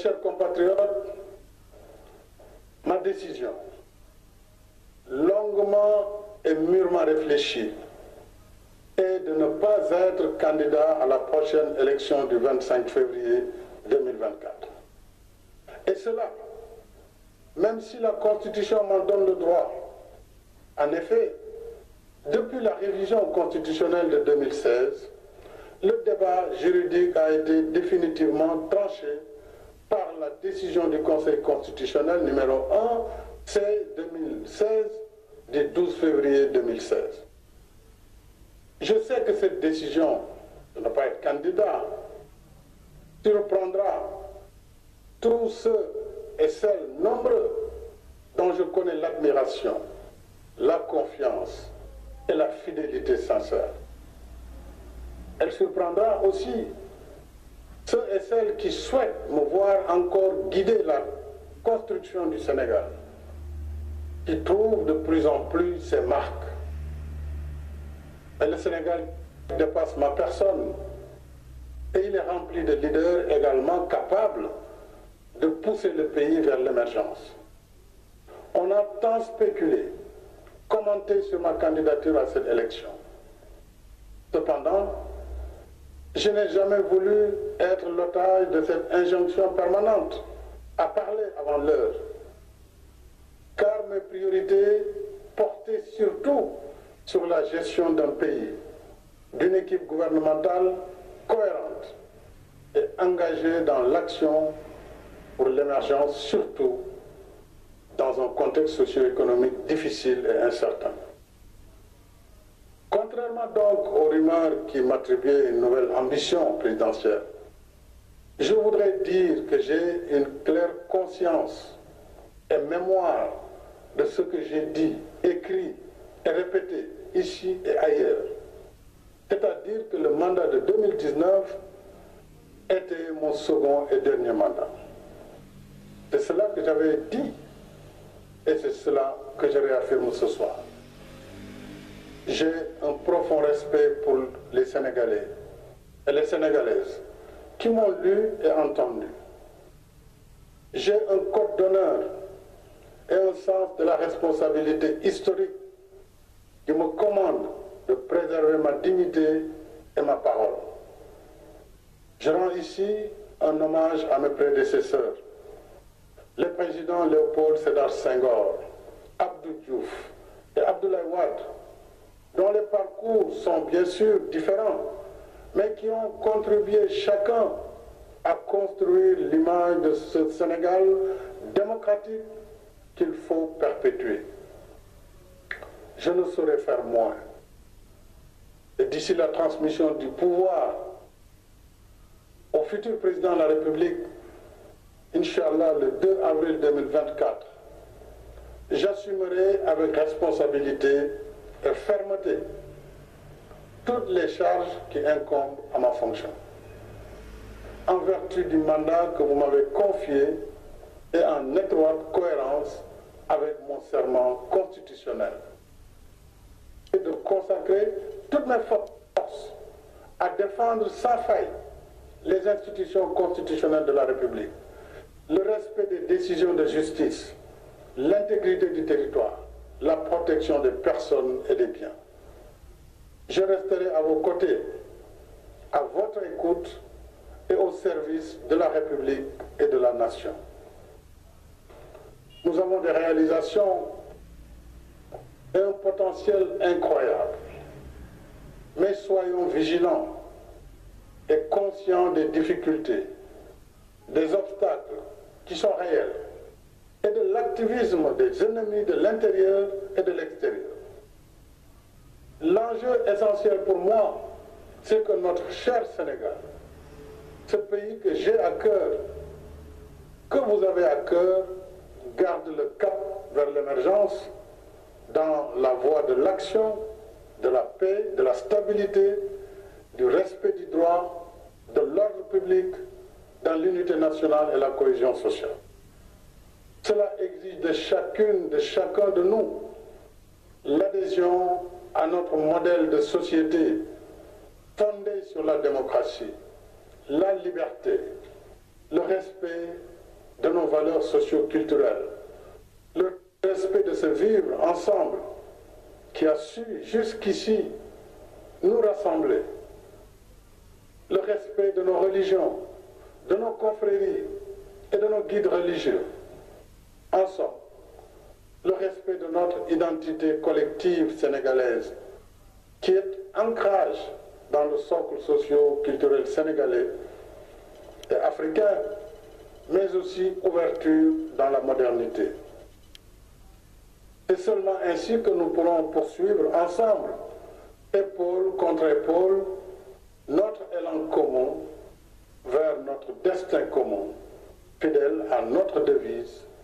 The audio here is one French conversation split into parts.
chers compatriotes, ma décision, longuement et mûrement réfléchie, est de ne pas être candidat à la prochaine élection du 25 février 2024. Et cela, même si la Constitution m'en donne le droit. En effet, depuis la révision constitutionnelle de 2016, le débat juridique a été définitivement tranché par la décision du Conseil constitutionnel numéro 1 C 2016 du 12 février 2016. Je sais que cette décision de ne pas être candidat surprendra tous ceux et celles nombreux dont je connais l'admiration, la confiance et la fidélité sincère. Elle surprendra aussi celles qui souhaitent me voir encore guider la construction du Sénégal, qui trouvent de plus en plus ses marques. Mais le Sénégal dépasse ma personne et il est rempli de leaders également capables de pousser le pays vers l'émergence. On a tant spéculé, commenté sur ma candidature à cette élection. Cependant, je n'ai jamais voulu être l'otage de cette injonction permanente à parler avant l'heure, car mes priorités portaient surtout sur la gestion d'un pays, d'une équipe gouvernementale cohérente et engagée dans l'action pour l'émergence, surtout dans un contexte socio-économique difficile et incertain. Contrairement donc aux rumeurs qui m'attribuaient une nouvelle ambition présidentielle, je voudrais dire que j'ai une claire conscience et mémoire de ce que j'ai dit, écrit et répété ici et ailleurs. C'est-à-dire que le mandat de 2019 était mon second et dernier mandat. C'est cela que j'avais dit et c'est cela que je réaffirme ce soir. J'ai un profond respect pour les Sénégalais et les Sénégalaises qui m'ont lu et entendu. J'ai un code d'honneur et un sens de la responsabilité historique qui me commande de préserver ma dignité et ma parole. Je rends ici un hommage à mes prédécesseurs, les présidents Léopold Sédar Senghor, Abdou Diouf et Abdoulaye Wade, dont les parcours sont bien sûr différents, mais qui ont contribué chacun à construire l'image de ce Sénégal démocratique qu'il faut perpétuer. Je ne saurais faire moins. Et d'ici la transmission du pouvoir au futur président de la République, Inch'Allah, le 2 avril 2024, j'assumerai avec responsabilité et fermeté toutes les charges qui incombent à ma fonction. En vertu du mandat que vous m'avez confié et en étroite cohérence avec mon serment constitutionnel. Et de consacrer toutes mes forces à défendre sans faille les institutions constitutionnelles de la République, le respect des décisions de justice, l'intégrité du territoire, la protection des personnes et des biens. Je resterai à vos côtés, à votre écoute et au service de la République et de la nation. Nous avons des réalisations et un potentiel incroyable. Mais soyons vigilants et conscients des difficultés, des obstacles qui sont réels et de l'activisme des ennemis de l'intérieur et de l'extérieur. L'enjeu essentiel pour moi, c'est que notre cher Sénégal, ce pays que j'ai à cœur, que vous avez à cœur, garde le cap vers l'émergence dans la voie de l'action, de la paix, de la stabilité, du respect du droit, de l'ordre public, dans l'unité nationale et la cohésion sociale. Cela exige de chacune, de chacun de nous, l'adhésion à notre modèle de société fondé sur la démocratie, la liberté, le respect de nos valeurs socio-culturelles, le respect de se vivre ensemble qui a su jusqu'ici nous rassembler, le respect de nos religions, de nos confréries et de nos guides religieux. En somme, le respect de notre identité collective sénégalaise qui est ancrage dans le socle socio-culturel sénégalais et africain, mais aussi ouverture dans la modernité. C'est seulement ainsi que nous pourrons poursuivre ensemble, épaule contre épaule, notre élan commun vers notre destin commun, fidèle à notre devise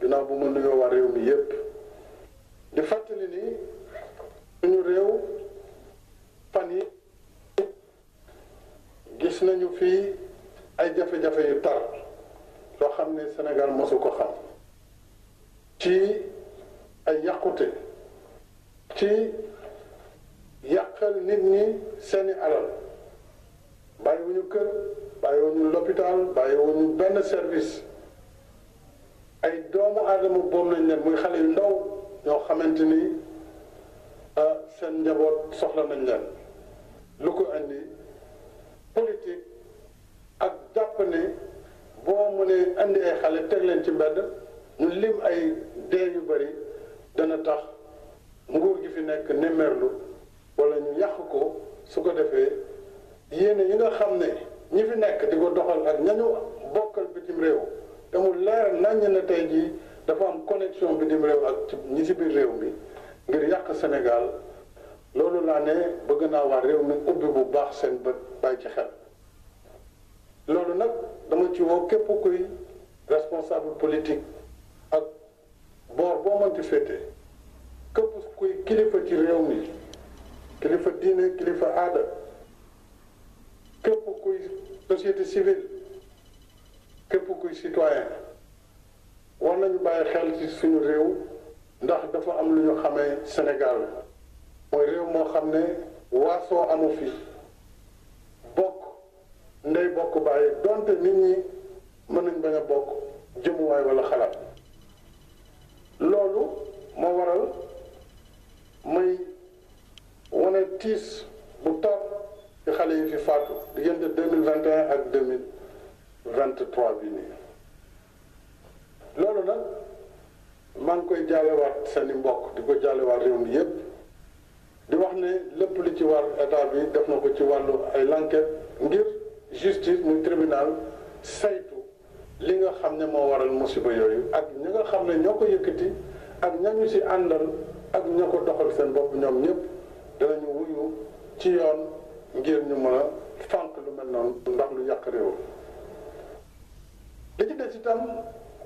ginnaaw bu ma nuyoo waa réew mi yépp di fàttali ni suñu réew fan yi gis nañu fii ay jafe-jafe yu tar loo xam ne Sénégal mosu ko xam. Ci ay yàqute ci yàqal nit ñi seeni alal. Bàyyiwuñu kër bàyyiwuñu l'hôpital bàyyiwuñu benn service. Ay doomu aadama boom nañ leen muy xale yu ndaw ñoo xamante ni seen njaboot soxla nañ leen. Lu ko indi politique ak jàpp ne boo mënee indi ay xale teg leen ci mbedd ñu lim ay dee yu bari dana tax nguur gi fi nekk nemmerlu wala ñu yàq ko. Su ko defee yéene yi nga xam ne ñi fi nekk di ko doxal ak ñañu bokkal bitim réew te mu leer naññ na tey connexion bitim réew ak ñi ci biir réew mi ngir yàq Sénégal. loolu laa ne bëgg naa waa réew mi ubbi bu baax seen bët bàyyi ci xel. loolu nag dama ci woo képp kuy responsable politique ak boor boo mënti féete. képp kuy kilifa ci réew mi kilifa diine kilifa aada société civile képp kuy citoyen war nañu bàyyi xel ci suñu réew ndax dafa am lu ñu xamee Sénégal. Mooy réew moo xam ne waasoo amu fi bokk ndey bokk bàyyi donte nit ñi mën nañ bañ a bokk jëmuwaay wala xalaat. Loolu moo waral may wane tiis bu tar ci xale yi fi faatu diggante deux mille vingt et un ak deux mille vingt trois bi nii loolu nag maa ngi koy jaalewaat seeni mbokk di ko jaalewaat réew mi yépp di wax ne lépp lu ci war état bi def na ko ci wàllu ay l'enquête ngir justice muy tribunal saytu li nga xam ne moo waral musiba yooyu ak ñi nga xam ne ñoo ko yëkkati ak ñañu ci àndal ak ña ko doxal seen bopp ñoom ñëpp danañu wuyu ci yoon ngir ñu mën a fànq lu mel noonu ndax lu yàq réew li ci des itam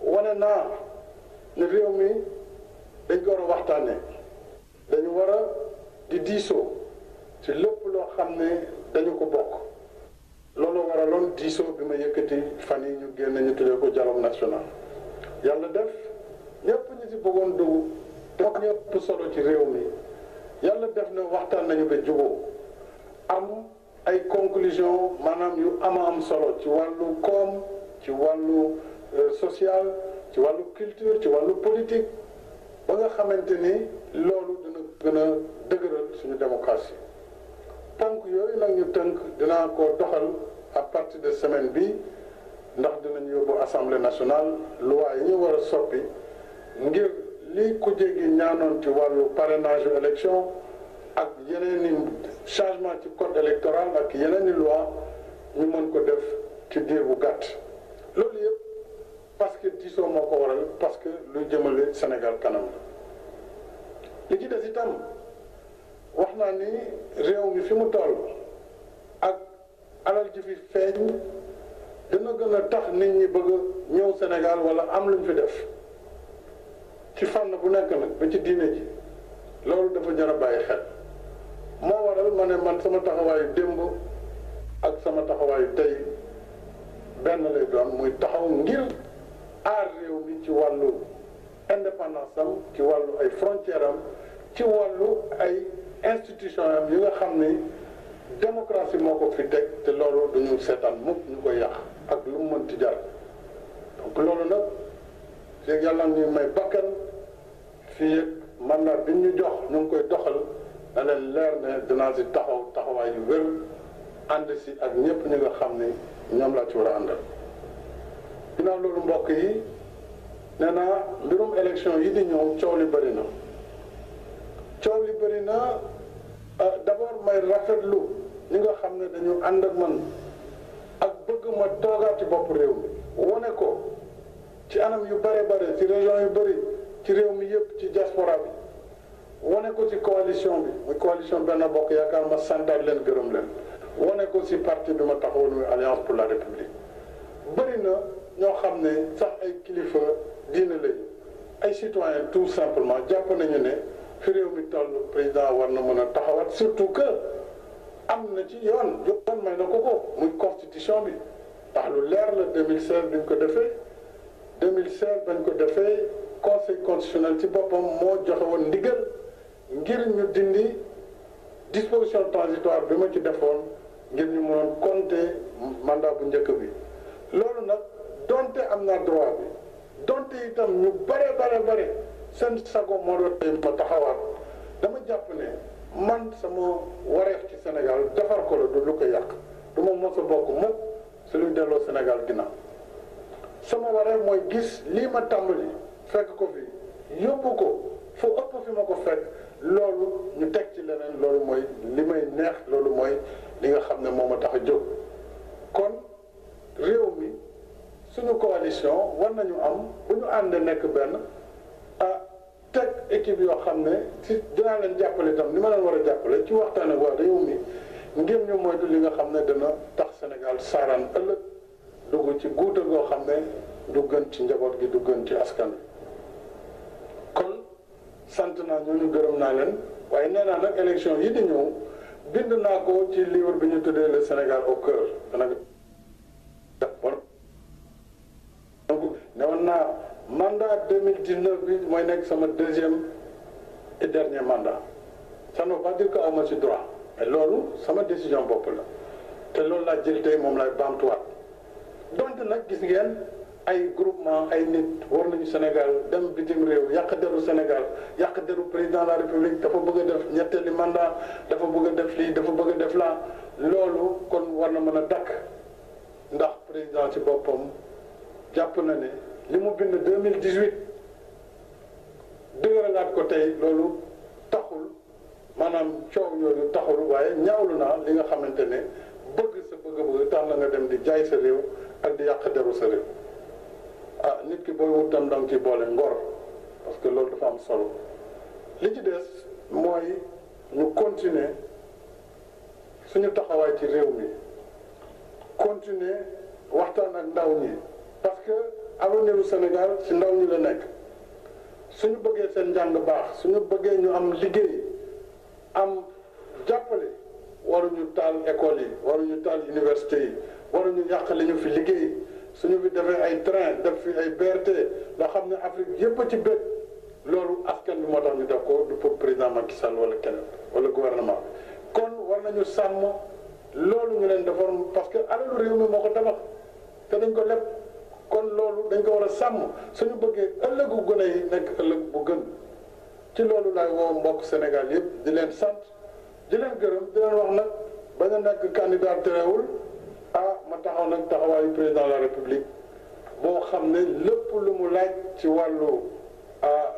wane naa ne réew mi dañ ko war a waxtaanee. dañu war a di diisoo ci lépp loo xam ne dañu ko bokk. loolu waraloon diisoo bi ma yëkkati fan yi ñu génn ñu tuddee ko dialogue national. yàlla def ñëpp ñu ci bëggoon dugg te ñëpp solo ci réew mi. yàlla def na waxtaan nañu ba juboo am ay conclusion maanaam yu ama am solo ci wàllu koom ci wàllu social ci wàllu culture ci wàllu politique ba nga xamante ni loolu dina gën a dëgëral suñu démocratie. Ponk yooyu nag ñu tënk dinaa ko doxal à partir de semaine bi ndax dinañ yóbbu assemblée nationale loi yi ñu war a soppi ngir li ku jéggi ñaanoon ci wàllu parrainage yu élection ak yeneen changement ci code électoral ak yeneen loi ñu mën ko def ci diir bu gàtt loolu yëpp parce que diisoo moo ko waral parce que lu jëmale Sénégal kanam li ci des itam wax naa ni réew mi fi mu toll ak alal ji fi feeñ dina gën a tax nit ñi bëgg ñëw Sénégal wala am luñ fi def ci fànn bu nekk nag ba ci diine ji. Loolu dafa jar a bàyyi xel. Moo waral ma ne man sama taxawaayu démb ak sama taxawaayu tey benn lay doon muy taxaw ngir aar réew mi ci wàllu indépendance am ci wàllu ay frontière am ci wàllu ay institution am yi nga xam ni démocratie moo ko fi teg te loolu duñu seetaan mukk ñu koy yàq ak lu mu mënti jar. Loolu nag fii yàlla ñuy may bakkan fii ak mandat bi ñu jox ñu ngi koy doxal na leen leer ne dinaa si taxaw taxawaay yu wér. Ànd si ak ñëpp ñi nga xam ni ñoom laa ci war a àndal. Ginnaaw loolu mbokk yi nee naa mbirum élection yi di ñëw coow li bëri na. Coow li bëri na d'abord may rafetlu ñi nga xam ne dañu ànd ak man ak bëgg ma toogaat ci bopp réew mi. Wane ko ci anam yu bare bare ci région yu bëri ci réew mi yëpp ci diaspora bi. Wane ko ci coalition bi. Muy coalition benn Bokk Yaakaar ma santaat leen gërëm leen. Wane ko ci parti bi ma pour la république. Bëri na ñoo xam ne sax ay kilifa diine lañu. Ay tout simplement jàpp nañu ne fi réew mi toll président war na surtout que am na ci constitution bi. Ndax lu leer la 2016 bi ko defee. 2016 bañ ko defee conseil constitutionnel ci boppam moo joxe woon ndigal ngir disposition transitoire bi ma ngir ñu mënoon compter mandat bu njëkk bi. Loolu nag donte am naa droit bi donte itam ñu bare bare bare seen sago moo ma taxawaat. Dama jàpp ne man sama wareef ci Sénégal defar ko la du lu ko yàq. Du ma mos a bokk mukk su luy delloo Sénégal ginnaaw. Sama wareef mooy gis lii ma tàmbali fekk ko fi yóbbu ko fu ëpp fi ma ko fekk loolu ñu teg ci leneen loolu mooy li may neex loolu mooy li nga xam ne moom ma tax a jóg. kon réew mi suñu coalition war nañu am bu ñu àndee nekk benn ah teg équipe yoo xam ne ci dinaa leen jàppale tam ni ma leen war a jàppale ci waxtaan ak waa réew mi ngir ñu moytu li nga xam ne dina tax Sénégal saaraan ëllëg dugg ci guuta goo xam ne du gën ci njaboot gi du gën ci askan wi. Sant naa ñooñu gërëm naa leen. Waaye nee naa nag élection yi di ñëw bind naa ko ci livre bi ñu tuddee le Sénégal au cœur. Nag newoon naa mandat 2019 bi mooy nekk sama deuxième et dernier mandat. Ça ne veut pas dire que awma ci droit. Mais loolu sama décision bopp la. Te loolu laa jël tey moom lay baamtuwaat. Donte nag gis ngeen ay groupement ay nit war nañu Sénégal dem bitim réew yàq deru Sénégal yàq deru président de la République dafa bëgg a def ñetteeli mandat dafa bëgg def lii dafa bëgg a def laa. Loolu kon war na mën a dakk. Ndax président ci boppam jàpp na ne li mu bind 2018 dëgëralaat ko tey loolu taxul maanaam coow yooyu taxul waaye ñaawlu naa li nga xamante ne bëgg sa bëgg-bëgg tax na nga dem di jaay sa réew ak di yàq deru sa réew. Ah nit ki booy wut tam danga ci boole ngor parce que loolu dafa am solo. Li ci des mooy ñu continuer suñu taxawaay ci réew mi continuer waxtaan ak ndaw ñi parce que avenir u Sénégal ci ndaw ñi la nekk. Suñu bëggee seen njàng baax suñu bëggee ñu am liggéey am jàppale waruñu taal école yi waruñu taal université yi waruñu yàq li ñu fi liggéey. Suñu fi defee ay train def fi ay BRT nga xam ne Afrique yëpp ci bëgg loolu askan bi moo tax ñu def ko du pour président Macky Sall wala keneen wala gouvernement kon war nañu sàmm loolu ñu leen defar parce que alalu réew mi moo ko tabax te dañ ko leb. Kon loolu dañ ko war a sàmm suñu bëggee ëllëgu gone yi nekk ëllëg bu gën. Ci loolu laay woo mbokk Sénégal yëpp di leen sant di leen gërëm di leen wax nag bañ a nekk candidat terewul. Ah ma taxaw nag président de la république boo xam ne lépp lu mu laaj ci wàllu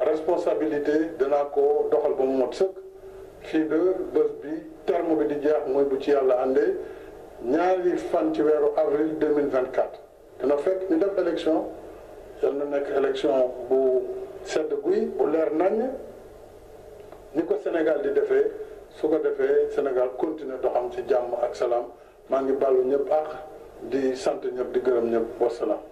responsabilité danaa ko doxal ba mu mot sëkk. Bés bi terme bi di jeex avril 2024 dina fekk ñu def élection yal na nekk élection bu sedd guy bu leer naññ. Ni ko Sénégal di defee su ko defee Sénégal continuer doxam ci jàmm ak maa ngi ñëpp ak di sant ñëpp di gërëm ñëpp wasalaam